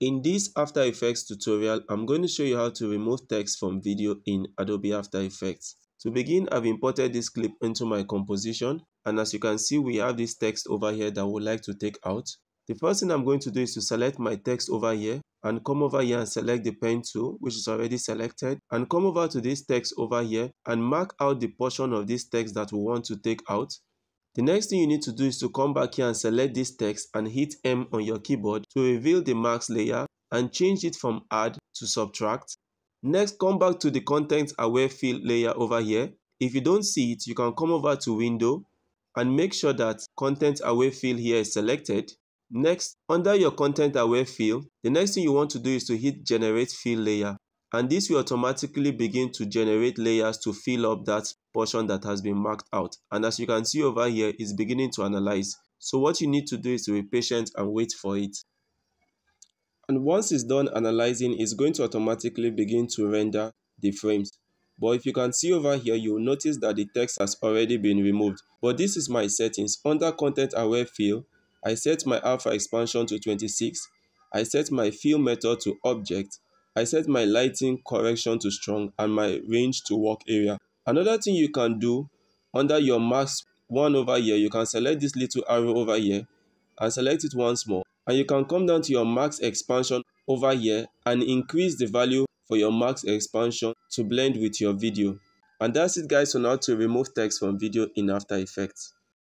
In this After Effects tutorial, I'm going to show you how to remove text from video in Adobe After Effects. To begin, I've imported this clip into my composition and as you can see, we have this text over here that we'd like to take out. The first thing I'm going to do is to select my text over here and come over here and select the pen tool which is already selected and come over to this text over here and mark out the portion of this text that we want to take out the next thing you need to do is to come back here and select this text and hit M on your keyboard to reveal the mask layer and change it from add to subtract. Next, come back to the content aware fill layer over here. If you don't see it, you can come over to window and make sure that content aware fill here is selected. Next, under your content aware fill, the next thing you want to do is to hit generate fill layer and this will automatically begin to generate layers to fill up that portion that has been marked out. And as you can see over here it's beginning to analyze. So what you need to do is to be patient and wait for it. And once it's done analyzing it's going to automatically begin to render the frames. But if you can see over here you will notice that the text has already been removed. But this is my settings. Under content aware fill i set my alpha expansion to 26 i set my fill method to object I set my lighting correction to strong and my range to work area. Another thing you can do under your mask one over here, you can select this little arrow over here and select it once more. And you can come down to your max expansion over here and increase the value for your max expansion to blend with your video. And that's it guys on how to remove text from video in After Effects.